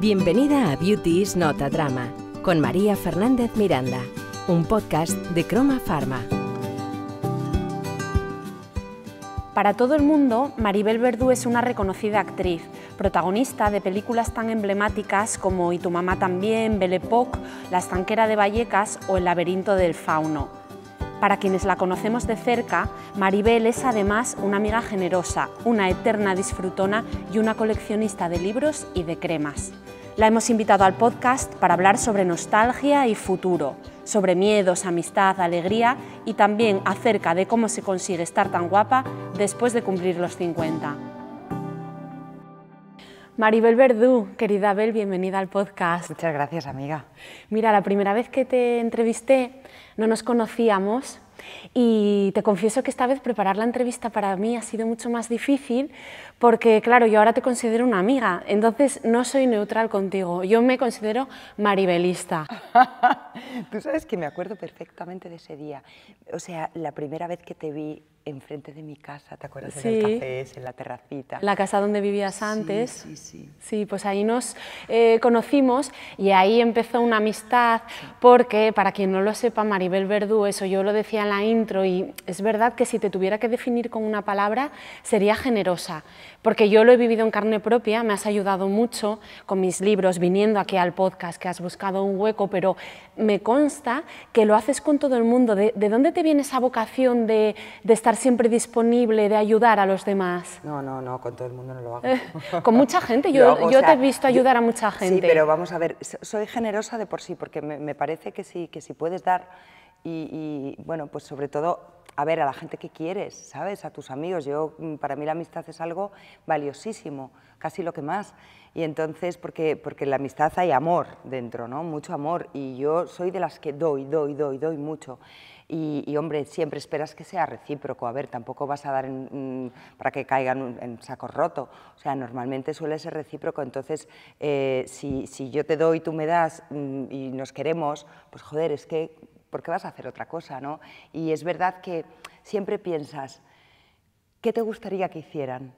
Bienvenida a Beauty is Not a Drama con María Fernández Miranda, un podcast de Croma Pharma. Para todo el mundo, Maribel Verdú es una reconocida actriz, protagonista de películas tan emblemáticas como Y tu mamá también, Belle Époque, La estanquera de Vallecas o El laberinto del fauno. Para quienes la conocemos de cerca, Maribel es además una amiga generosa, una eterna disfrutona y una coleccionista de libros y de cremas. La hemos invitado al podcast para hablar sobre nostalgia y futuro, sobre miedos, amistad, alegría y también acerca de cómo se consigue estar tan guapa después de cumplir los 50. Maribel Verdú, querida Bel, bienvenida al podcast. Muchas gracias, amiga. Mira, la primera vez que te entrevisté no nos conocíamos y te confieso que esta vez preparar la entrevista para mí ha sido mucho más difícil porque, claro, yo ahora te considero una amiga, entonces no soy neutral contigo, yo me considero maribelista. Tú sabes que me acuerdo perfectamente de ese día. O sea, la primera vez que te vi enfrente de mi casa, ¿te acuerdas? Sí. En el café, en la terracita. La casa donde vivías antes. Sí, sí. Sí, pues ahí nos eh, conocimos y ahí empezó una amistad porque, para quien no lo sepa, Maribel Verdú, eso yo lo decía en la intro y es verdad que si te tuviera que definir con una palabra sería generosa, porque yo lo he vivido en carne propia, me has ayudado mucho con mis libros, viniendo aquí al podcast, que has buscado un hueco, pero me consta que lo haces con todo el mundo. ¿De, de dónde te viene esa vocación de, de estar siempre disponible, de ayudar a los demás? No, no, no, con todo el mundo no lo hago. con mucha gente, yo, hago, o yo sea, te he visto yo- ayudar a mucha gente. Sí, pero vamos a ver, so- soy generosa de por sí, porque me, me parece que si, que si puedes dar y, y, bueno, pues sobre todo, a ver, a la gente que quieres, ¿sabes? A tus amigos. Yo, mm, para mí la amistad es algo valiosísimo, casi lo que más. Y entonces, porque, porque en la amistad hay amor dentro, ¿no? Mucho amor. Y yo soy de las que doy, doy, doy, doy mucho. Y, y, hombre, siempre esperas que sea recíproco. A ver, tampoco vas a dar en- mm, para que caigan en saco roto. O sea, normalmente suele ser recíproco. Entonces, eh, si, si yo te doy, tú me das mm, y nos queremos, pues joder, es que, ¿por qué vas a hacer otra cosa, no? Y es verdad que siempre piensas, ¿qué te gustaría que hicieran?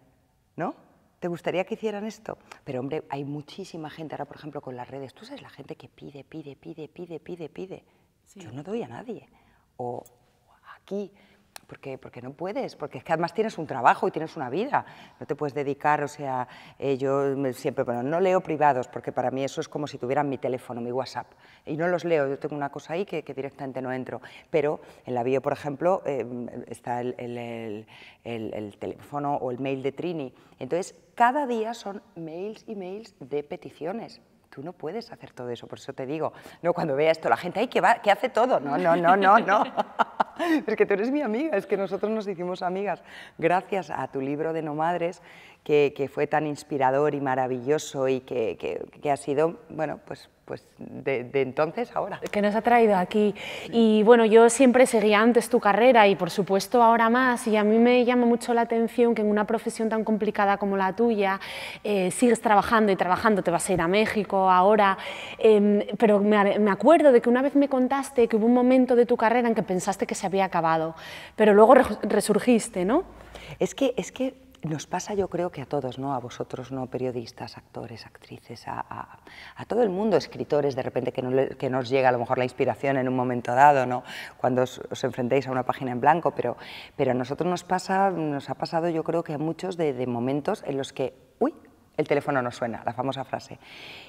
¿No? ¿Te gustaría que hicieran esto? Pero hombre, hay muchísima gente ahora, por ejemplo, con las redes. Tú sabes la gente que pide, pide, pide, pide, pide, pide. Yo no doy a nadie. O aquí, porque, porque no puedes, porque es que además tienes un trabajo y tienes una vida. No te puedes dedicar, o sea, eh, yo siempre, bueno, no leo privados, porque para mí eso es como si tuvieran mi teléfono, mi WhatsApp. Y no los leo, yo tengo una cosa ahí que, que directamente no entro. Pero en la bio, por ejemplo, eh, está el- el- el- el teléfono o el mail de Trini. Entonces, cada día son mails y mails de peticiones. Tú no puedes hacer todo eso, por eso te digo, no cuando vea esto la gente, ay, que, va, que hace todo, no, no, no, no, no. Es que tú eres mi amiga, es que nosotros nos hicimos amigas gracias a tu libro de No Madres, que, que fue tan inspirador y maravilloso y que ha sido, bueno, pues, pues de, de entonces a ahora. que nos ha traído aquí. Y bueno, yo siempre seguía antes tu carrera y por supuesto ahora más. Y a mí me llama mucho la atención que en una profesión tan complicada como la tuya eh, sigues trabajando y trabajando. Te vas a ir a México ahora. em, pero me, me acuerdo de que una vez me contaste que hubo un momento de tu carrera en que pensaste que se había acabado, pero luego re- resurgiste, ¿no? Es que, es que nos pasa, yo creo que a todos, ¿no? A vosotros, ¿no? Periodistas, actores, actrices, a, todo el mundo, escritores, de repente que, no le- que nos llega a lo mejor la inspiración en un momento dado, ¿no? Cuando os, os enfrentéis a una página en blanco, pero, pero a nosotros nos pasa, nos ha pasado, yo creo que a muchos de, de momentos en los que, uy, el teléfono no suena, la famosa frase.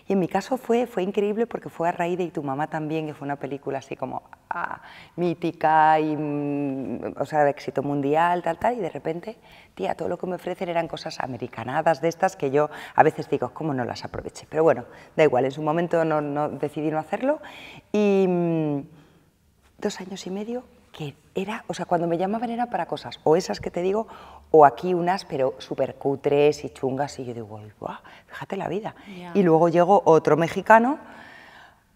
Y en mi caso fue, fue increíble porque fue a raíz de Y tu mamá también, que fue una película así como ah, mítica y mm, o sea, de éxito mundial, tal, tal, y de repente, tía, todo lo que me ofrecen eran cosas americanadas de estas que yo a veces digo, ¿cómo no las aproveché? Pero bueno, da igual, en su momento no, decidí no hacerlo y mm, dos años y medio que era, o sea, cuando me llamaban era para cosas, o esas que te digo, o aquí unas, pero súper cutres y chungas, y yo digo, "Buah, fíjate la vida. Y luego llegó otro mexicano,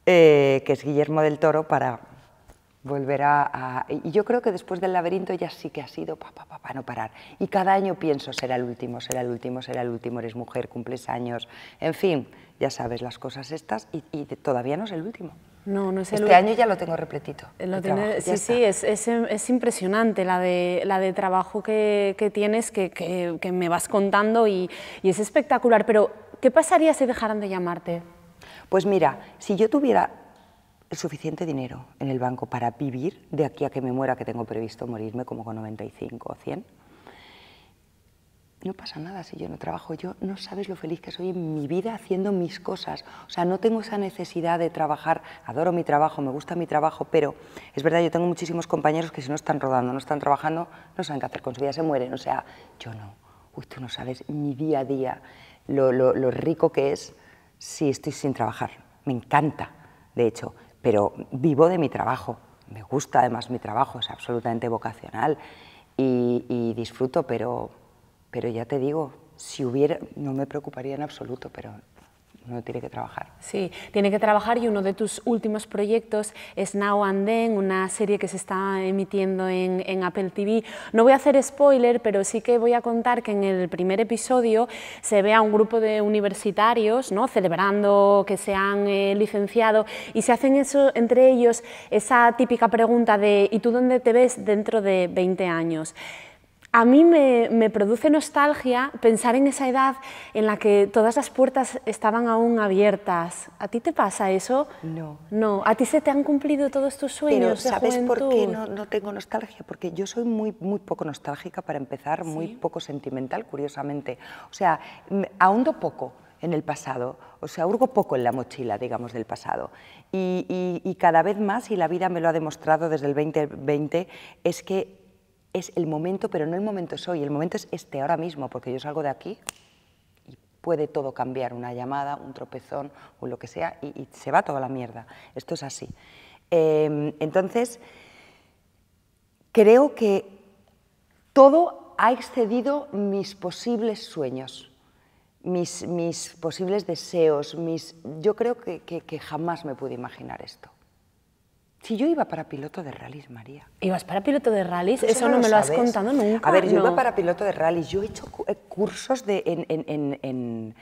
eh, que es Guillermo del Toro, para volver a, a- Y yo creo que después del laberinto ya sí que ha sido pa, pa, pa, pa, no parar. Y cada año pienso, será el último, será el último, será el último, eres mujer, cumples años, en fin, ya sabes las cosas estas, y, y todavía no es el último. No, no es el Este año ya lo tengo repletito. Lo de tiene- trabajo, ya sí, sí, es, es, es impresionante la de, la de trabajo que, que tienes, que, que- que me vas contando y, y es espectacular. Pero ¿qué pasaría si dejaran de llamarte? Pues mira, si yo tuviera el suficiente dinero en el banco para vivir de aquí a que me muera, que tengo previsto morirme como con 95 o 100, no pasa nada si yo no trabajo. Yo no sabes lo feliz que soy en mi vida haciendo mis cosas. O sea, no tengo esa necesidad de trabajar. Adoro mi trabajo, me gusta mi trabajo, pero es verdad, yo tengo muchísimos compañeros que si no están rodando, no están trabajando, no saben qué hacer con su vida, se mueren. O sea, yo no. Uy, tú no sabes mi día a día, lo, lo rico que es si estoy sin trabajar. Me encanta, de hecho, pero vivo de mi trabajo. Me gusta además mi trabajo, es absolutamente vocacional y, y disfruto, pero pero ya te digo, si hubiera, no me preocuparía en absoluto, pero uno tiene que trabajar. Sí, tiene que trabajar y uno de tus últimos proyectos es Now and Then, una serie que se está emitiendo en, en, Apple TV. No voy a hacer spoiler, pero sí que voy a contar que en el primer episodio se ve a un grupo de universitarios ¿no? celebrando que se han eh, licenciado y se hacen eso entre ellos esa típica pregunta de ¿y tú dónde te ves dentro de 20 años? A mí me, produce nostalgia pensar en esa edad en la que todas las puertas estaban aún abiertas. ¿A ti te pasa eso? No. No. ¿A ti se te han cumplido todos tus sueños Pero, ¿sabes por qué no, tengo nostalgia? Porque yo soy muy, muy poco nostálgica para empezar, muy poco sentimental, curiosamente. O sea, ahondo poco en el pasado, o sea, hurgo poco en la mochila, digamos, del pasado. Y, y cada vez más, y la vida me lo ha demostrado desde el 2020, es que es el momento, pero no el momento soy, el momento es este ahora mismo, porque yo salgo de aquí y puede todo cambiar, una llamada, un tropezón o lo que sea, y, se va toda la mierda. Esto es así. Em, entonces, creo que todo ha excedido mis posibles sueños, mis, mis posibles deseos, mis... yo creo que, que jamás me pude imaginar esto. Si yo iba para piloto de rallies, María. ¿Ibas para piloto de rallies? Eso, no, me lo has contado nunca. A ver, yo iba para piloto de rallies. Yo he hecho eh, cursos de, en, en, en,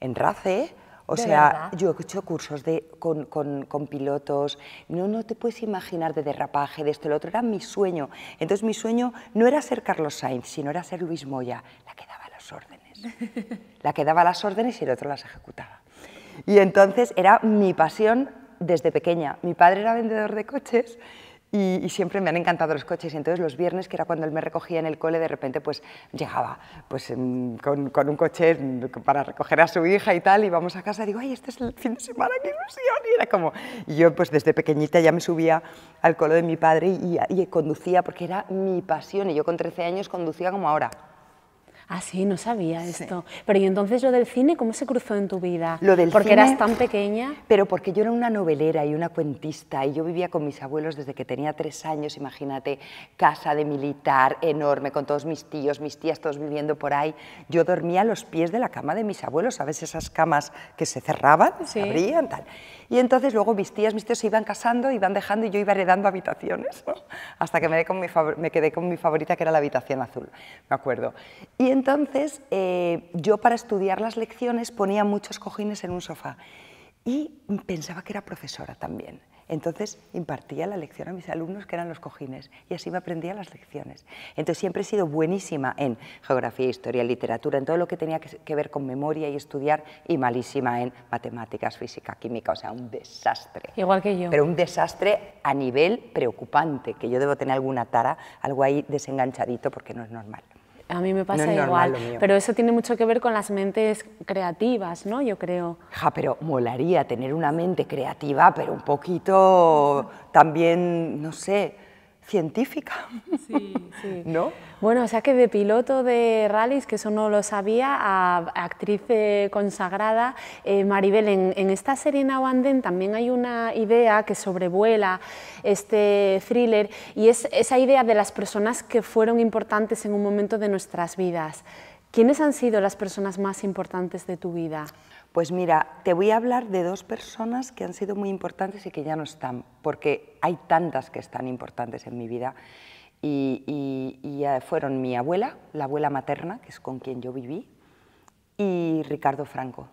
en RACE. O sea, yo he hecho cursos de, con, con, con, pilotos, no, no te puedes imaginar de derrapaje, de esto, lo otro, era mi sueño. Entonces mi sueño no era ser Carlos Sainz, sino era ser Luis Moya, la que daba las órdenes. La que daba las órdenes y el otro las ejecutaba. Y entonces era mi pasión desde pequeña. Mi padre era vendedor de coches y, siempre me han encantado los coches. Entonces los viernes, que era cuando él me recogía en el cole, de repente pues llegaba pues, con, con, un coche para recoger a su hija y tal, y vamos a casa y digo, ay, este es el fin de semana, qué ilusión. Y era como, y yo pues desde pequeñita ya me subía al colo de mi padre y, y conducía porque era mi pasión. Y yo con 13 años conducía como ahora. Ah, sí, no sabía esto. Pero ¿y entonces lo del cine cómo se cruzó en tu vida? Lo del porque eras tan pequeña. Pero porque yo era una novelera y una cuentista y yo vivía con mis abuelos desde que tenía tres años, imagínate, casa de militar enorme con todos mis tíos, mis tías todos viviendo por ahí. Yo dormía a los pies de la cama de mis abuelos, ¿sabes? Esas camas que se cerraban, se abrían, tal. Y entonces luego mis tías, mis tíos se iban casando, iban dejando y yo iba heredando habitaciones, hasta que me, con mi me, quedé con mi favorita, que era la habitación azul, me acuerdo. Y entonces eh, yo para estudiar las lecciones ponía muchos cojines en un sofá y pensaba que era profesora también. Entonces impartía la lección a mis alumnos que eran los cojines y así me aprendía las lecciones. Entonces siempre he sido buenísima en geografía, historia, literatura, en todo lo que tenía que ver con memoria y estudiar y malísima en matemáticas, física, química, o sea, un desastre. Igual que yo. Pero un desastre a nivel preocupante, que yo debo tener alguna tara, algo ahí desenganchadito porque no es normal. A mí me pasa igual, pero eso tiene mucho que ver con las mentes creativas, ¿no? Yo creo. Ja, pero molaría tener una mente creativa, pero un poquito también, no sé, científica. Sí, sí. ¿No? Bueno, o sea que de piloto de rallies, que eso no lo sabía, a actriz eh, consagrada, eh, Maribel, en, esta serie Now también hay una idea que sobrevuela este thriller y es esa idea de las personas que fueron importantes en un momento de nuestras vidas. ¿Quiénes han sido las personas más importantes de tu vida? Pues mira, te voy a hablar de dos personas que han sido muy importantes y que ya no están, porque hay tantas que están importantes en mi vida. Y, fueron mi abuela, la abuela materna, que es con quien yo viví, y Ricardo Franco,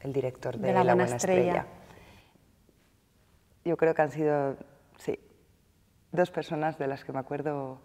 el director de, La, Buena, Estrella. Yo creo que han sido, sí, dos personas de las que me acuerdo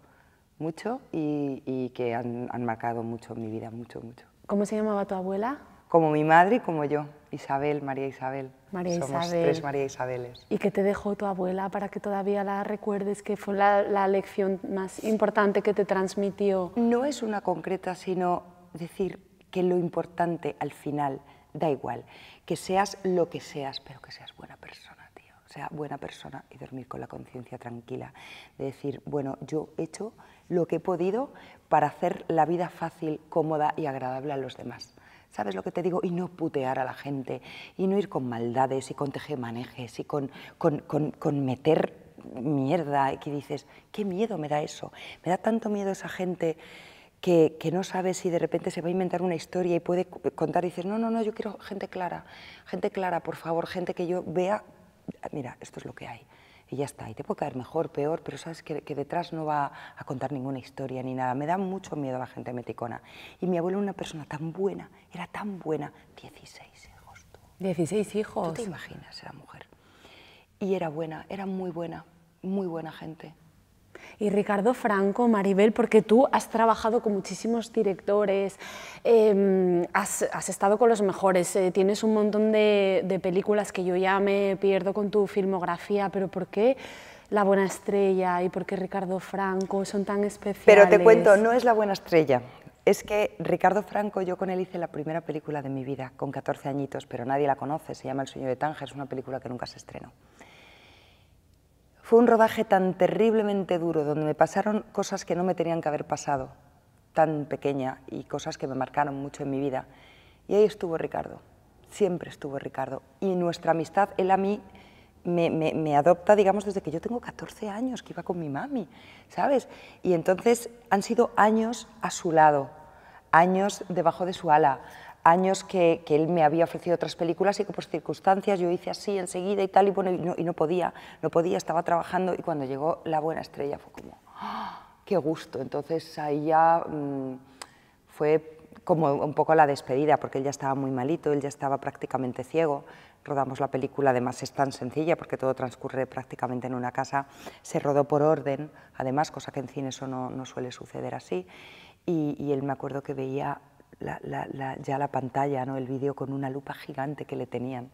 mucho y, que han, han marcado mucho mi vida, mucho, mucho. ¿Cómo se llamaba tu abuela? como mi madre y como yo, Isabel, María Isabel. María Somos Isabel. tres María Isabeles. ¿Y qué te dejó tu abuela para que todavía la recuerdes? ¿Qué fue la, la lección más importante que te transmitió? No es una concreta, sino decir que lo importante al final da igual, que seas lo que seas, pero que seas buena persona, tío. Sea, buena persona y dormir con la conciencia tranquila. De decir, bueno, yo he hecho lo que he podido para hacer la vida fácil, cómoda y agradable a los demás. ¿Sabes lo que te digo? Y no putear a la gente, y no ir con maldades y con tejemanejes y con, con, con, con meter mierda y que dices, qué miedo me da eso. Me da tanto miedo esa gente que, que, no sabe si de repente se va a inventar una historia y puede contar y dices, no, no, no, yo quiero gente clara, gente clara, por favor, gente que yo vea, mira, esto es lo que hay y ya está. Y te puede caer mejor, peor, pero sabes que, que, detrás no va a contar ninguna historia ni nada. Me da mucho miedo la gente meticona. Y mi abuelo era una persona tan buena, era tan buena. 16 hijos. Tú. 16 hijos. ¿Tú te imaginas esa mujer? Y era buena, era muy buena, muy buena gente. Y Ricardo Franco, Maribel, porque tú has trabajado con muchísimos directores, eh, has, has, estado con los mejores, eh, tienes un montón de, de, películas que yo ya me pierdo con tu filmografía, pero ¿por qué La Buena Estrella y por qué Ricardo Franco son tan especiales? Pero te cuento, no es La Buena Estrella. Es que Ricardo Franco, yo con él hice la primera película de mi vida, con 14 añitos, pero nadie la conoce, se llama El sueño de Tánger, es una película que nunca se estrenó. Fue un rodaje tan terriblemente duro, donde me pasaron cosas que no me tenían que haber pasado, tan pequeña, y cosas que me marcaron mucho en mi vida. Y ahí estuvo Ricardo, siempre estuvo Ricardo. Y nuestra amistad, él a mí me, adopta, digamos, desde que yo tengo 14 años, que iba con mi mami, ¿sabes? Y entonces han sido años a su lado, años debajo de su ala, años que, que, él me había ofrecido otras películas y que por circunstancias yo hice así enseguida y tal, y, bueno, y, no, y no podía, no podía, estaba trabajando y cuando llegó La Buena Estrella fue como, ¡oh, qué gusto! Entonces ahí ya mmm, fue como un poco la despedida, porque él ya estaba muy malito, él ya estaba prácticamente ciego, rodamos la película, además es tan sencilla porque todo transcurre prácticamente en una casa, se rodó por orden, además, cosa que en cine eso no, no suele suceder así, y, y él me acuerdo que veía ya la pantalla, ¿no? el vídeo con una lupa gigante que le tenían.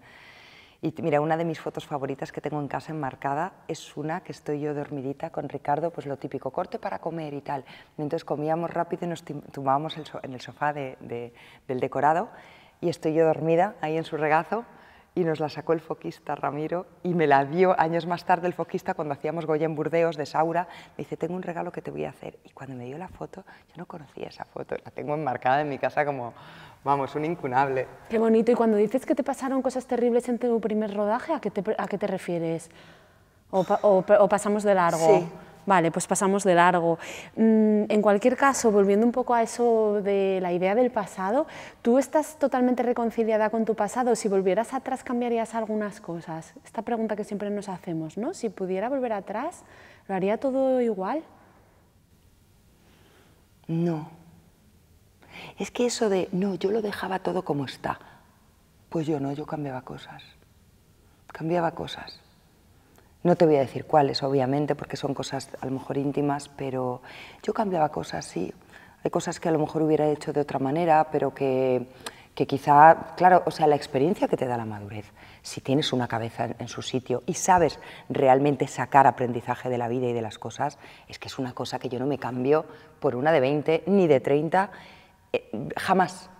Y mira, una de mis fotos favoritas que tengo en casa enmarcada es una que estoy yo dormidita con Ricardo, pues lo típico, corte para comer y tal. Y entonces comíamos rápido y nos tumbábamos en el sofá de, del decorado y estoy yo dormida ahí en su regazo y nos la sacó el foquista Ramiro y me la dio años más tarde el foquista cuando hacíamos Goya en Burdeos de Saura. Me dice, tengo un regalo que te voy a hacer. Y cuando me dio la foto, yo no conocía esa foto, la tengo enmarcada en mi casa como, vamos, un incunable. Qué bonito. Y cuando dices que te pasaron cosas terribles en tu primer rodaje, ¿a qué te, a qué te refieres? ¿O, o, o pasamos de largo? Sí. Vale, pues pasamos de largo. En cualquier caso, volviendo un poco a eso de la idea del pasado, ¿tú estás totalmente reconciliada con tu pasado? Si volvieras atrás, ¿cambiarías algunas cosas? Esta pregunta que siempre nos hacemos, ¿no? Si pudiera volver atrás, ¿lo haría todo igual? No. Es que eso de, no, yo lo dejaba todo como está. Pues yo no, yo cambiaba cosas. Cambiaba cosas. No te voy a decir cuáles, obviamente, porque son cosas a lo mejor íntimas, pero yo cambiaba cosas, sí. Hay cosas que a lo mejor hubiera hecho de otra manera, pero que, que quizá, claro, o sea, la experiencia que te da la madurez, si tienes una cabeza en, su sitio y sabes realmente sacar aprendizaje de la vida y de las cosas, es que es una cosa que yo no me cambio por una de 20 ni de 30, eh, jamás.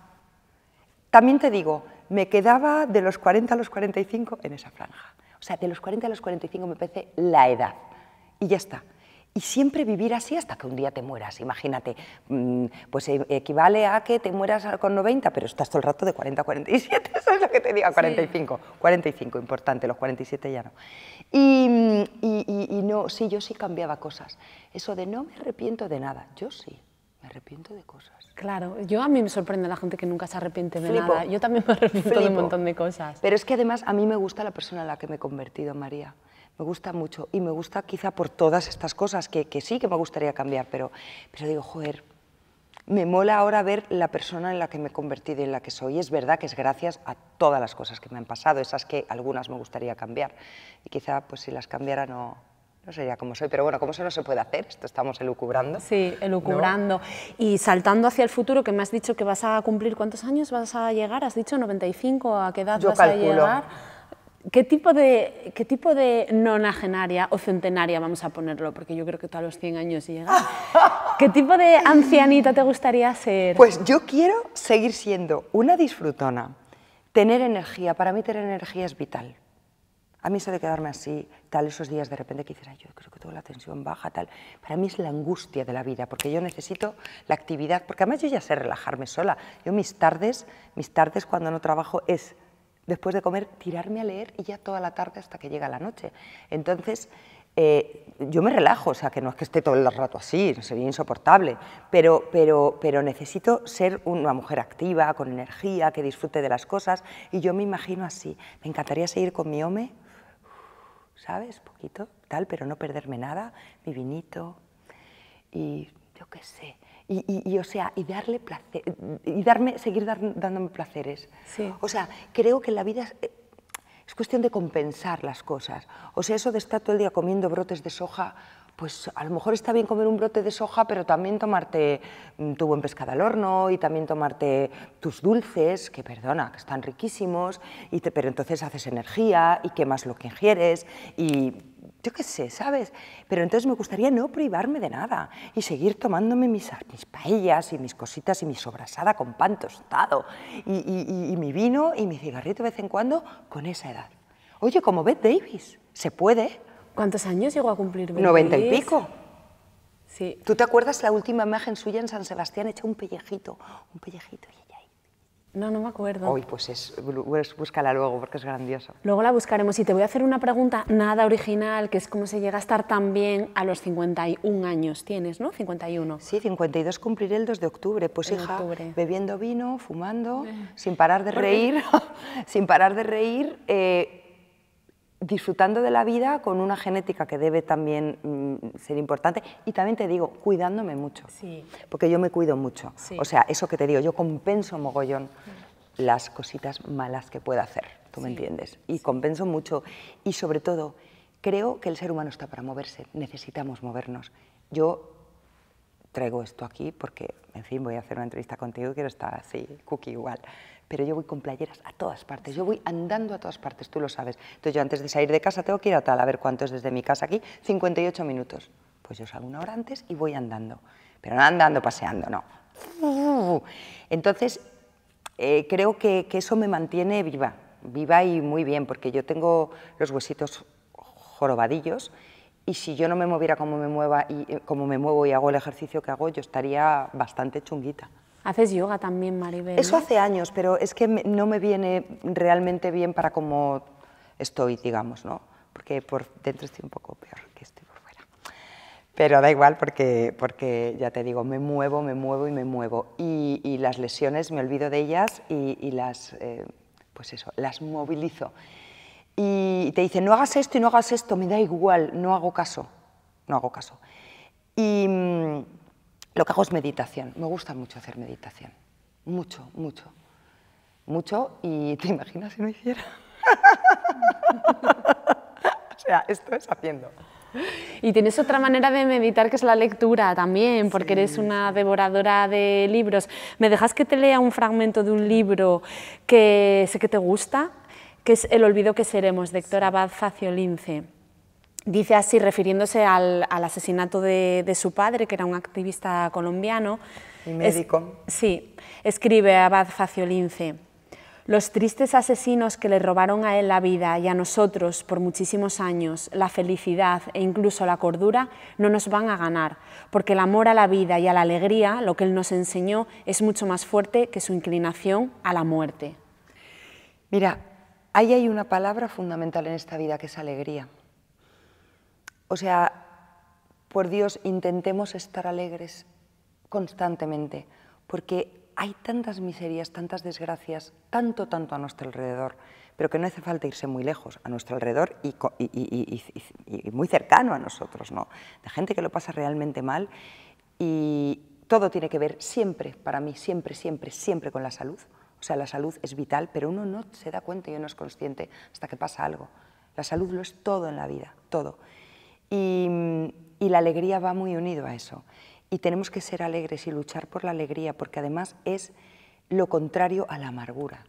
También te digo, me quedaba de los 40 a los 45 en esa franja. O sea, de los 40 a los 45 me parece la edad. Y ya está. Y siempre vivir así hasta que un día te mueras. Imagínate, pues equivale a que te mueras con 90, pero estás todo el rato de 40 a 47, eso es lo que te digo, 45. Sí. 45, importante, los 47 ya no. Y, y, y, y no, sí, yo sí cambiaba cosas. Eso de no me arrepiento de nada, yo sí me arrepiento de cosas. Claro, yo a mí me sorprende la gente que nunca se arrepiente de Flipo. nada. Yo también me arrepiento Flipo. de un montón de cosas. Pero es que además a mí me gusta la persona en la que me he convertido, María. Me gusta mucho y me gusta quizá por todas estas cosas que, que sí que me gustaría cambiar, pero, pero digo, joder, me mola ahora ver la persona en la que me he convertido y en la que soy. Es verdad que es gracias a todas las cosas que me han pasado, esas que algunas me gustaría cambiar. Y quizá, pues si las cambiara, no, no sería como soy, pero bueno, como eso no se puede hacer, esto estamos elucubrando. Sí, elucubrando. Y saltando hacia el futuro, que me has dicho que vas a cumplir, ¿cuántos años vas a llegar? ¿Has dicho 95? ¿A qué edad vas a llegar? ¿Qué tipo, de, ¿Qué tipo de nonagenaria o centenaria vamos a ponerlo? Porque yo creo que tú a los 100 años llegas. ¿Qué tipo de ancianita te gustaría ser? Pues yo quiero seguir siendo una disfrutona, tener energía. Para mí tener energía es vital. A mí eso de quedarme así, tal, esos días de repente que dices, Ay, yo creo que tengo la tensión baja, tal, para mí es la angustia de la vida, porque yo necesito la actividad, porque además yo ya sé relajarme sola. Yo mis tardes, mis tardes cuando no trabajo es, después de comer, tirarme a leer y ya toda la tarde hasta que llega la noche. Entonces, eh, yo me relajo, o sea, que no es que esté todo el rato así, sería insoportable, pero, pero, pero necesito ser una mujer activa, con energía, que disfrute de las cosas, y yo me imagino así. Me encantaría seguir con mi hombre ¿sabes? Poquito, tal, pero no perderme nada, mi vinito y yo qué sé. Y, o sea, y darle placer, y darme, seguir dándome placeres. Sí. O sea, creo que la vida es, es cuestión de compensar las cosas. O sea, eso de estar todo el día comiendo brotes de soja, pues a lo mejor está bien comer un brote de soja, pero también tomarte mm, tu buen pescado al horno y también tomarte tus dulces, que perdona, que están riquísimos, y te, pero entonces haces energía y quemas lo que ingieres y yo qué sé, ¿sabes? Pero entonces me gustaría no privarme de nada y seguir tomándome mis, mis paellas y mis cositas y mi sobrasada con pan tostado y, y mi vino y mi cigarrito de vez en cuando con esa edad. Oye, como Beth Davis, se puede. ¿Cuántos años llegó a cumplir? Noventa y pico. Sí. ¿Tú te acuerdas la última imagen suya en San Sebastián? Echa un pellejito, un pellejito. No, no me acuerdo. Hoy, pues es, búscala luego porque es grandioso. Luego la buscaremos y te voy a hacer una pregunta nada original, que es cómo se llega a estar tan bien a los 51 años. Tienes, ¿no? 51. Sí, 52 cumpliré el 2 de octubre. Pues hija, bebiendo vino, fumando, sin parar de reír, sin parar de reír. Eh, disfrutando de la vida con una genética que debe también mm, ser importante. Y también te digo, cuidándome mucho, sí. porque yo me cuido mucho. O sea, eso que te digo, yo compenso mogollón las cositas malas que pueda hacer, tú me entiendes, y compenso mucho. Y sobre todo creo que el ser humano está para moverse, necesitamos movernos. Yo traigo esto aquí porque, en fin, voy a hacer una entrevista contigo y quiero estar así, cookie igual pero yo voy con playeras a todas partes, yo voy andando a todas partes, tú lo sabes. Entonces yo antes de salir de casa tengo que ir a tal, a ver cuánto es desde mi casa aquí, 58 minutos. Pues yo salgo una hora antes y voy andando, pero no andando, paseando, no. Entonces, eh, creo que, eso me mantiene viva, viva y muy bien, porque yo tengo los huesitos jorobadillos y si yo no me moviera como me, mueva y, eh, como me muevo y hago el ejercicio que hago, yo estaría bastante chunguita. Haces yoga también, Maribel. Eso hace años, pero es que no me viene realmente bien para cómo estoy, digamos, ¿no? Porque por dentro estoy un poco peor que estoy por fuera. Pero da igual porque, porque ya te digo, me muevo, me muevo y me muevo. Y, las lesiones me olvido de ellas y, las, eh, pues eso, las movilizo. Y te dicen, no hagas esto y no hagas esto, me da igual, no hago caso, no hago caso. Y mm, lo que hago es meditación. Me gusta mucho hacer meditación. Mucho, mucho. Mucho. Y te imaginas si no hiciera. o sea, esto es haciendo. Y tienes otra manera de meditar que es la lectura también, porque eres una devoradora de libros. ¿Me dejas que te lea un fragmento de un libro que sé que te gusta? Que es El olvido que seremos, de Héctor Abad Faciolince. Dice así, refiriéndose al, asesinato de, su padre, que era un activista colombiano. Y médico. sí, escribe Abad Faciolince. Los tristes asesinos que le robaron a él la vida y a nosotros por muchísimos años la felicidad e incluso la cordura no nos van a ganar, porque el amor a la vida y a la alegría, lo que él nos enseñó, es mucho más fuerte que su inclinación a la muerte. Mira, ahí hay una palabra fundamental en esta vida que es alegría. O sea, por Dios, intentemos estar alegres constantemente, porque hay tantas miserias, tantas desgracias, tanto, tanto a nuestro alrededor, pero que no hace falta irse muy lejos a nuestro alrededor y, muy cercano a nosotros, ¿no? De gente que lo pasa realmente mal y todo tiene que ver siempre, para mí, siempre, siempre, siempre con la salud. O sea, la salud es vital, pero uno no se da cuenta y uno es consciente hasta que pasa algo. La salud lo es todo en la vida, todo. Y, la alegría va muy unido a eso. Y tenemos que ser alegres y luchar por la alegría, porque además es lo contrario a la amargura,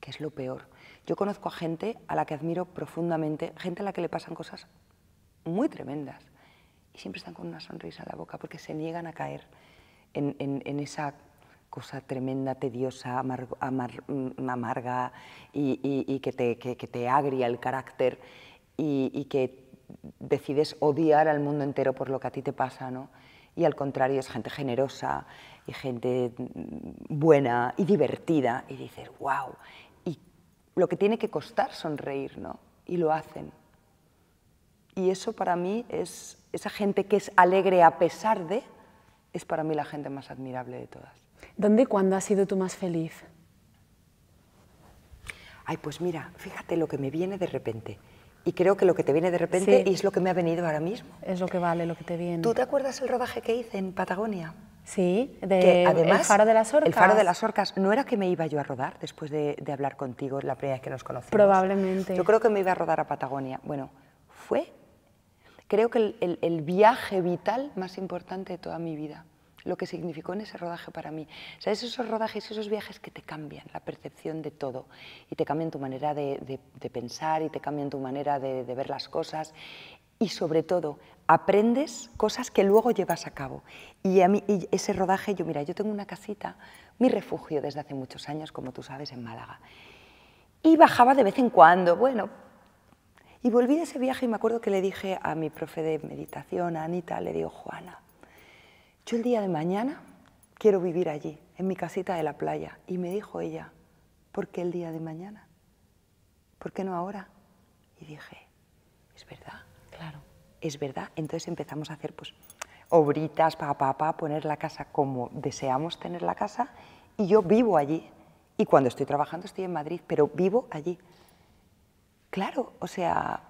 que es lo peor. Yo conozco a gente a la que admiro profundamente, gente a la que le pasan cosas muy tremendas y siempre están con una sonrisa en la boca porque se niegan a caer en, esa cosa tremenda, tediosa, mm, amarga y, que, te, que, te, agria el carácter y, que decides odiar al mundo entero por lo que a ti te pasa, ¿no? Y al contrario, es gente generosa y gente mm, buena y divertida y dices, wow, y lo que tiene que costar sonreír, ¿no? Y lo hacen. Y eso para mí es esa gente que es alegre a pesar de, es para mí la gente más admirable de todas. ¿Dónde y cuándo has sido tú más feliz? Ay, pues mira, fíjate lo que me viene de repente. Y creo que lo que te viene de repente es lo que me ha venido ahora mismo. Es lo que vale, lo que te viene. ¿Tú te acuerdas el rodaje que hice en Patagonia? Sí, de además, El Faro de las Orcas. El Faro de las Orcas. ¿No era que me iba yo a rodar después de, de hablar contigo la primera vez que nos conocimos? Probablemente. Yo creo que me iba a rodar a Patagonia. Bueno, fue creo que el, viaje vital más importante de toda mi vida, lo que significó en ese rodaje para mí. ¿Sabes? Esos rodajes, esos viajes que te cambian la percepción de todo y te cambian tu manera de, pensar y te cambian tu manera de, ver las cosas y sobre todo aprendes cosas que luego llevas a cabo. Y a mí ese rodaje, yo mira, yo tengo una casita, mi refugio desde hace muchos años, como tú sabes, en Málaga. Y bajaba de vez en cuando, bueno, y volví de ese viaje y me acuerdo que le dije a mi profe de meditación, a Anita, le digo, Juana, yo el día de mañana quiero vivir allí, en mi casita de la playa. Y me dijo ella, ¿por qué el día de mañana? ¿Por qué no ahora? Y dije, es verdad. Claro. Es verdad. Entonces empezamos a hacer pues obritas, pa, pa, pa, poner la casa como deseamos tener la casa y yo vivo allí. Y cuando estoy trabajando estoy en Madrid, pero vivo allí. Claro, o sea...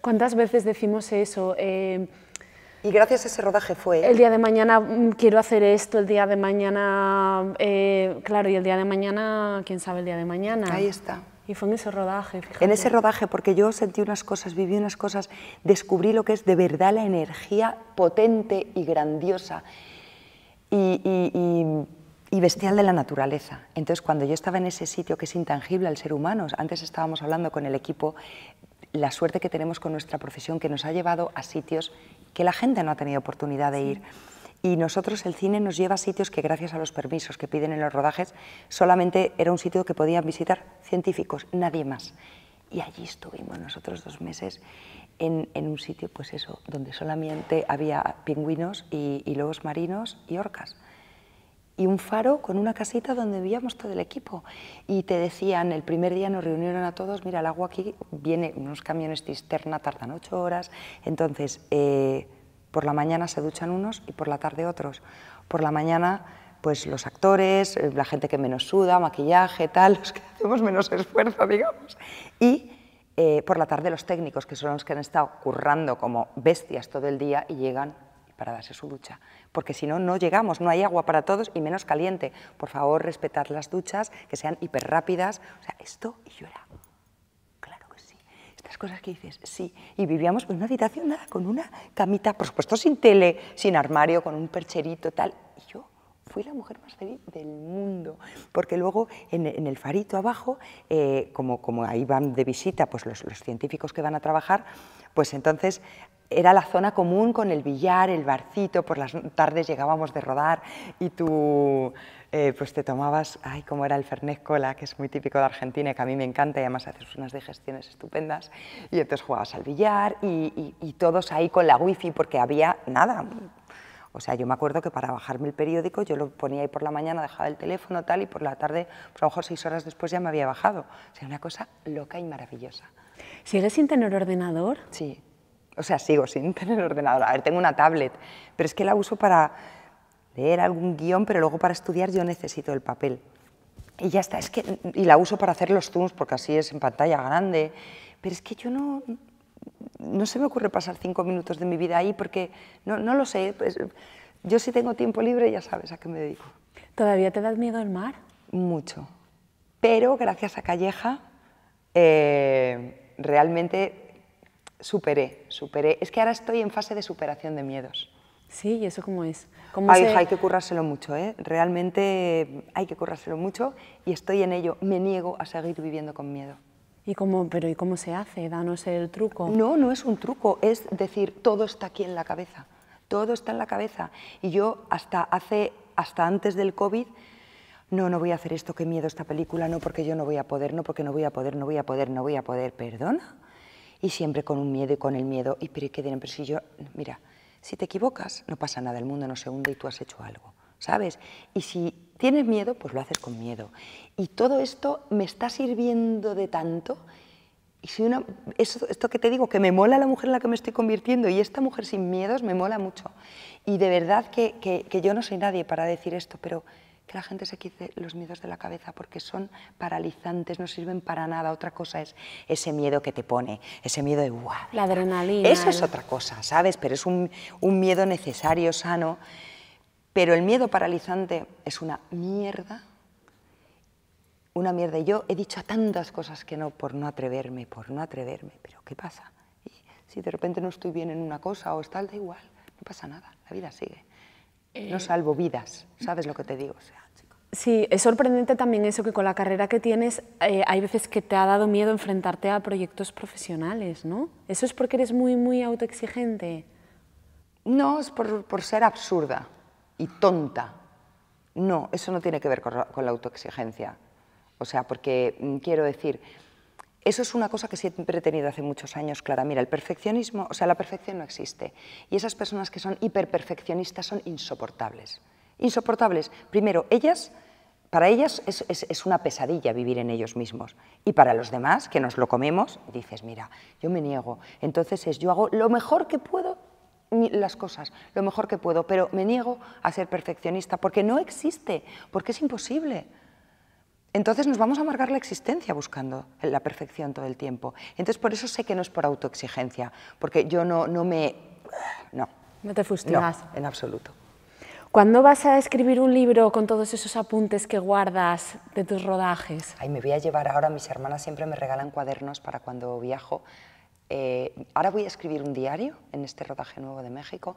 ¿Cuántas veces decimos eso? Eh, y gracias a ese rodaje fue... El día de mañana mm, quiero hacer esto, el día de mañana... Eh, claro, y el día de mañana, ¿quién sabe el día de mañana? Ahí está. Y fue en ese rodaje, fíjate. En ese rodaje, porque yo sentí unas cosas, viví unas cosas, descubrí lo que es de verdad la energía potente y grandiosa. y y bestial de la naturaleza. Entonces, cuando yo estaba en ese sitio que es intangible al ser humano, antes estábamos hablando con el equipo, la suerte que tenemos con nuestra profesión que nos ha llevado a sitios que la gente no ha tenido oportunidad de ir. Y nosotros, el cine nos lleva a sitios que gracias a los permisos que piden en los rodajes, solamente era un sitio que podían visitar científicos, nadie más. Y allí estuvimos nosotros dos meses en, un sitio, pues eso, donde solamente había pingüinos y, y lobos marinos y orcas y un faro con una casita donde vivíamos todo el equipo. Y te decían, el primer día nos reunieron a todos, mira, el agua aquí viene, unos camiones cisterna tardan ocho horas, entonces eh, por la mañana se duchan unos y por la tarde otros. Por la mañana pues los actores, eh, la gente que menos suda, maquillaje, tal, los que hacemos menos esfuerzo, digamos. Y eh, por la tarde los técnicos, que son los que han estado currando como bestias todo el día y llegan para darse su ducha, porque si no, no llegamos, no hay agua para todos y menos caliente. Por favor, respetad las duchas, que sean hiper rápidas. O sea, esto, y yo era, claro que sí. Estas cosas que dices, sí. Y vivíamos en una habitación, nada, con una camita, por supuesto sin tele, sin armario, con un percherito, tal. Y yo fui la mujer más feliz del mundo, porque luego en, el farito abajo, eh, como, como ahí van de visita pues los científicos que van a trabajar, pues entonces era la zona común con el billar, el barcito, por las tardes llegábamos de rodar y tú eh, pues te tomabas, ay, como era el Fernet Cola, que es muy típico de Argentina y que a mí me encanta y además haces unas digestiones estupendas, y entonces jugabas al billar y, y, todos ahí con la wifi porque había nada. O sea, yo me acuerdo que para bajarme el periódico yo lo ponía ahí por la mañana, dejaba el teléfono tal y por la tarde, pues a lo mejor seis horas después ya me había bajado. O sea, una cosa loca y maravillosa. ¿Sigues sin tener ordenador? Sí, o sea, sigo sin tener ordenador. A ver, tengo una tablet, pero es que la uso para leer algún guion, pero luego para estudiar yo necesito el papel. Y ya está, es que, y la uso para hacer los zooms, porque así es en pantalla grande, pero es que yo no, no se me ocurre pasar cinco minutos de mi vida ahí, porque no, no lo sé. Pues, yo si tengo tiempo libre ya sabes a qué me dedico. ¿Todavía te da miedo el mar? Mucho. Pero gracias a Calleja, eh, realmente superé, superé. Es que ahora estoy en fase de superación de miedos. Sí, ¿y eso cómo es? ¿Cómo Ay, se- hija, hay que currárselo mucho, ¿eh? Realmente hay que currárselo mucho y estoy en ello. Me niego a seguir viviendo con miedo. ¿Y cómo, pero ¿y cómo se hace? Danos el truco. No, no es un truco, es decir, todo está aquí en la cabeza, todo está en la cabeza. Y yo hasta hace, hasta antes del COVID, no, no voy a hacer esto, qué miedo esta película, no porque yo no voy a poder, no porque no voy a poder, no voy a poder, no voy a poder, perdona. Y siempre con un miedo y con el miedo, y pero qué dirán, pero si yo, mira, si te equivocas, no pasa nada, el mundo no se hunde y tú has hecho algo, ¿sabes? Y si tienes miedo, pues lo haces con miedo. Y todo esto me está sirviendo de tanto y si una, eso, esto que te digo, que me mola la mujer en la que me estoy convirtiendo y esta mujer sin miedos me mola mucho. Y de verdad que, que- que yo no soy nadie para decir esto, pero que la gente se quite los miedos de la cabeza porque son paralizantes, no sirven para nada. Otra cosa es ese miedo que te pone, ese miedo de guau. La adrenalina. Eso es otra cosa, ¿sabes? Pero es un, un miedo necesario, sano. Pero el miedo paralizante es una mierda una mierda. Y yo he dicho tantas cosas que no por no atreverme, por no atreverme. Pero ¿qué pasa? Y si de repente no estoy bien en una cosa o tal, da igual, no pasa nada, la vida sigue. No salvo vidas, ¿sabes lo que te digo? O sea, chico. Sí, es sorprendente también eso que con la carrera que tienes eh, hay veces que te ha dado miedo enfrentarte a proyectos profesionales, ¿no? ¿Eso es porque eres muy, muy autoexigente? No, es por, por ser absurda y tonta. No, eso no tiene que ver con, la- con la autoexigencia. O sea, porque mm, quiero decir, eso es una cosa que siempre he tenido hace muchos años, Clara. Mira, el perfeccionismo, o sea, la perfección no existe. Y esas personas que son hiperperfeccionistas son insoportables. Insoportables. Primero, ellas, para ellas es, es- una pesadilla vivir en ellos mismos. Y para los demás, que nos lo comemos, dices, mira, yo me niego. Entonces es, yo hago lo mejor que puedo las cosas, lo mejor que puedo, pero me niego a ser perfeccionista porque no existe, porque es imposible. Entonces nos vamos a amargar la existencia buscando la perfección todo el tiempo. Entonces por eso sé que no es por autoexigencia, porque yo no, no me... No, No te no, fustigas. en absoluto. ¿Cuándo vas a escribir un libro con todos esos apuntes que guardas de tus rodajes? Ay, me voy a llevar ahora, mis hermanas siempre me regalan cuadernos para cuando viajo. Eh, ahora voy a escribir un diario en este rodaje nuevo de México,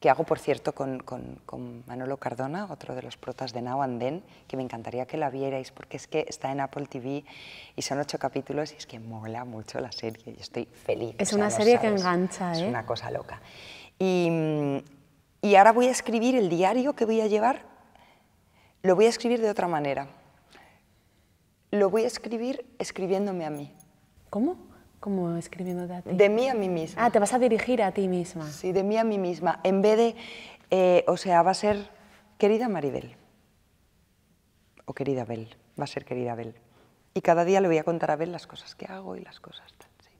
que hago, por cierto, con, con- con Manolo Cardona, otro de los protas de Now and Then, que me encantaría que la vierais, porque es que está en Apple TV y son ocho capítulos y es que mola mucho la serie y estoy feliz. Es o sea, una serie que engancha, Es ¿eh? una cosa loca. Y, y ahora voy a escribir el diario que voy a llevar, lo voy a escribir de otra manera. Lo voy a escribir escribiéndome a mí, ¿Cómo? ¿Cómo escribiéndote a ti? de mí a mí misma. Ah, te vas a dirigir a ti misma. Sí, de mí a mí misma. En vez de, eh, o sea, va a ser querida Maribel. O querida Bel, va a ser querida Bel. Y cada día le voy a contar a Bel las cosas que hago y las cosas tal. sí.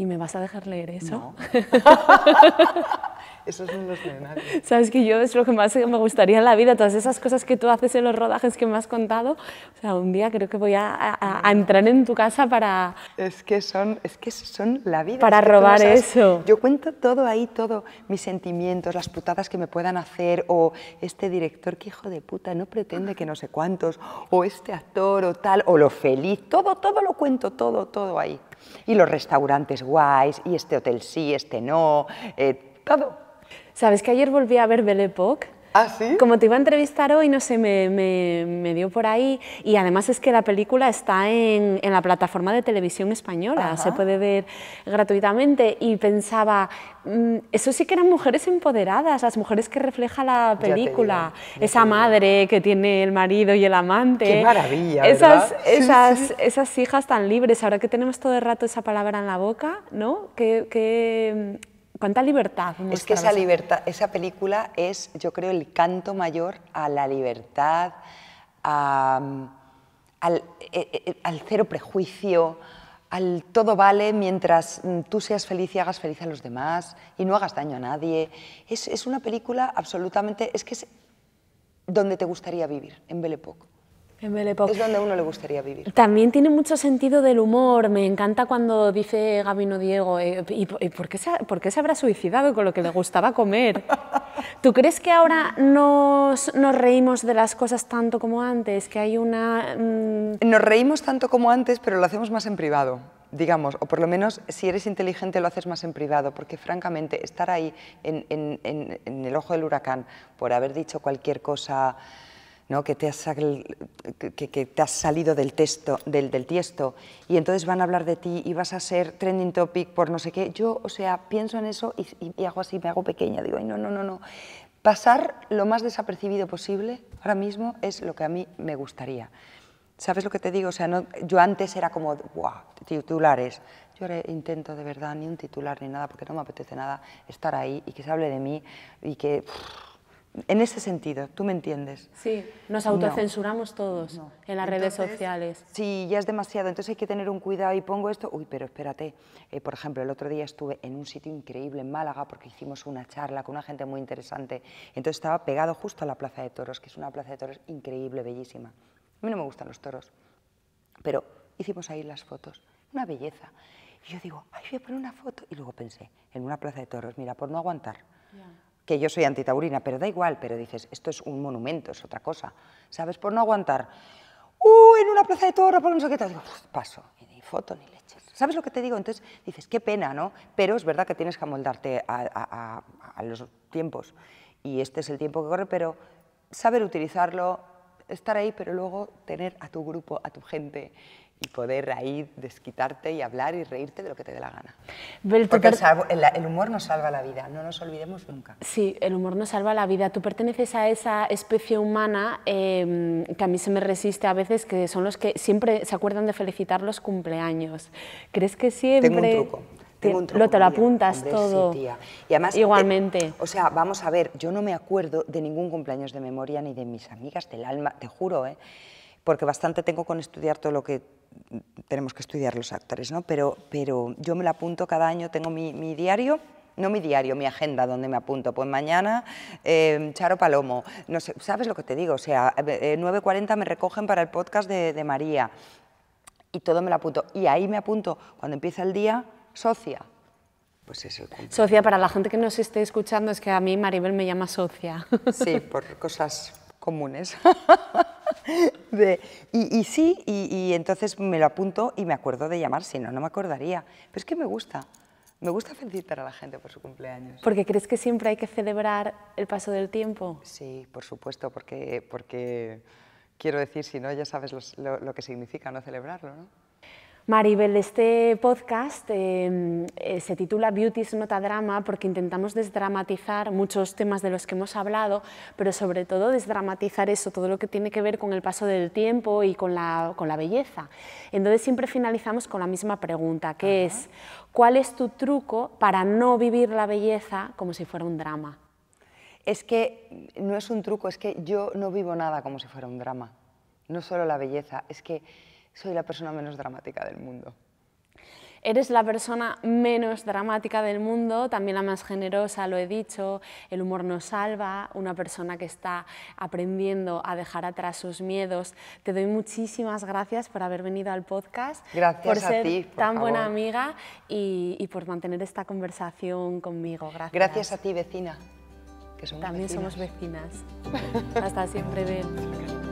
¿Y me vas a dejar leer eso? No. Esos lee nadie. Sabes que yo es lo que más me gustaría en la vida, todas esas cosas que tú haces en los rodajes que me has contado. O sea, un día creo que voy a, a- a entrar en tu casa para... Es que son, es que son la vida. Para es que robar eso. Yo cuento todo ahí, todo, mis sentimientos, las putadas que me puedan hacer, o este director que hijo de puta no pretende que no sé cuántos, o este actor o tal, o lo feliz, todo, todo lo cuento, todo, todo ahí. Y los restaurantes guays, y este hotel sí, este no, eh, todo. ¿Sabes que ayer volví a ver Belle Époque? ¿Ah, sí? Como te iba a entrevistar hoy, no sé, me, me- me dio por ahí. Y además es que la película está en, en la plataforma de televisión española, se puede ver gratuitamente. Y pensaba, mm, eso sí que eran mujeres empoderadas, las mujeres que refleja la digo, película. te Esa madre que tiene el marido y el amante. Qué maravilla, Esas, ¿verdad? Sí, esas, sí. esas hijas tan libres, ahora que tenemos todo el rato esa palabra en la boca, ¿no? ¿Qué, qué- cuánta libertad. Es que esa libertad, esa película es, yo creo, el canto mayor a la libertad, a, al, eh, eh, al cero prejuicio, al todo vale mientras mm, tú seas feliz y hagas feliz a los demás y no hagas daño a nadie. Es, es una película absolutamente, es que es donde te gustaría vivir, en Belle Époque. En Belle Époque. Es donde a uno le gustaría vivir. También tiene mucho sentido del humor. Me encanta cuando dice Gabino Diego, eh, ¿y, por- qué se, por qué se habrá suicidado con lo que le gustaba comer? ¿Tú crees que ahora nos, nos reímos de las cosas tanto como antes? Que hay una... mm, Nos reímos tanto como antes, pero lo hacemos más en privado. digamos, o por lo menos si eres inteligente lo haces más en privado, porque francamente estar ahí en, el ojo del huracán por haber dicho cualquier cosa ¿no? que, te has, que, te has salido del, texto, del, del, tiesto y entonces van a hablar de ti y vas a ser trending topic por no sé qué, yo, o sea, pienso en eso y, y hago así, me hago pequeña, digo, no, no, no, no. Pasar lo más desapercibido posible ahora mismo es lo que a mí me gustaría. ¿Sabes lo que te digo? O sea, no, yo antes era como, wow, titulares. Yo ahora intento de verdad ni un titular ni nada, porque no me apetece nada estar ahí y que se hable de mí y que... en ese sentido, ¿tú me entiendes? Sí, nos autocensuramos todos en las redes sociales. Sí, ya es demasiado, entonces hay que tener un cuidado y pongo esto, uy, pero espérate, eh, por ejemplo, el otro día estuve en un sitio increíble en Málaga porque hicimos una charla con una gente muy interesante, entonces estaba pegado justo a la Plaza de Toros, que es una plaza de toros increíble, bellísima. A mí no me gustan los toros, pero hicimos ahí las fotos, una belleza. Y yo digo, ay, voy a poner una foto. Y luego pensé, en una plaza de toros, mira, por no aguantar, que yo soy antitaurina, pero da igual, pero dices, esto es un monumento, es otra cosa, ¿sabes? Por no aguantar, ¡uh, en una plaza de toros, por no sé! Digo, paso, ni foto ni leches. ¿Sabes lo que te digo? Entonces dices, qué pena, ¿no? Pero es verdad que tienes que amoldarte a los tiempos. Y este es el tiempo que corre, pero saber utilizarlo, estar ahí, pero luego tener a tu grupo, a tu gente y poder ahí desquitarte y hablar y reírte de lo que te dé la gana. Porque el, humor nos salva la vida, no nos olvidemos nunca. Sí, el humor nos salva la vida. Tú perteneces a esa especie humana em, que a mí se me resiste a veces, que son los que siempre se acuerdan de felicitar los cumpleaños. ¿Crees que siempre...? Tengo un truco. Tengo un truco, lo te lo apuntas todo. Sí, tía. Y además, Igualmente. o sea, vamos a ver, yo no me acuerdo de ningún cumpleaños de memoria ni de mis amigas del alma, te juro, ¿eh? Porque bastante tengo con estudiar todo lo que tenemos que estudiar los actores, ¿no? Pero, pero yo me lo apunto cada año, tengo mi, mi diario, no mi diario, mi agenda donde me apunto. Pues mañana eh, Charo Palomo, no sé, ¿sabes lo que te digo? O sea, 9.40 eh, me recogen para el podcast de, de María y todo me lo apunto. Y ahí me apunto cuando empieza el día socia. Pues eso. Socia, para la gente que nos esté escuchando, es que a mí Maribel me llama socia. Sí, por cosas comunes. y, sí, y, entonces me lo apunto y me acuerdo de llamar, si no, no me acordaría. Pero es que me gusta. Me gusta felicitar a la gente por su cumpleaños. ¿Porque crees que siempre hay que celebrar el paso del tiempo? Sí, por supuesto, porque, porque quiero decir, si no, ya sabes lo, lo que significa no celebrarlo, ¿no? Maribel, este podcast em, eh, se titula Beauty is not a drama porque intentamos desdramatizar muchos temas de los que hemos hablado, pero sobre todo desdramatizar eso, todo lo que tiene que ver con el paso del tiempo y con la, con la belleza. Entonces siempre finalizamos con la misma pregunta, que es, ¿cuál es tu truco para no vivir la belleza como si fuera un drama? Es que no es un truco, es que yo no vivo nada como si fuera un drama. No solo la belleza, es que soy la persona menos dramática del mundo. Eres la persona menos dramática del mundo, también la más generosa, lo he dicho, el humor nos salva, una persona que está aprendiendo a dejar atrás sus miedos. Te doy muchísimas gracias por haber venido al podcast, gracias por ser ti, tan buena amiga y, por mantener esta conversación conmigo. Gracias. Gracias a ti, vecina. Que también somos vecinas. Hasta siempre, Ben.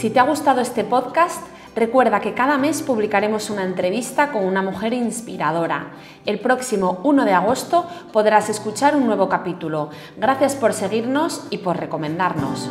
Si te ha gustado este podcast, recuerda que cada mes publicaremos una entrevista con una mujer inspiradora. El próximo 1 de agosto podrás escuchar un nuevo capítulo. Gracias por seguirnos y por recomendarnos.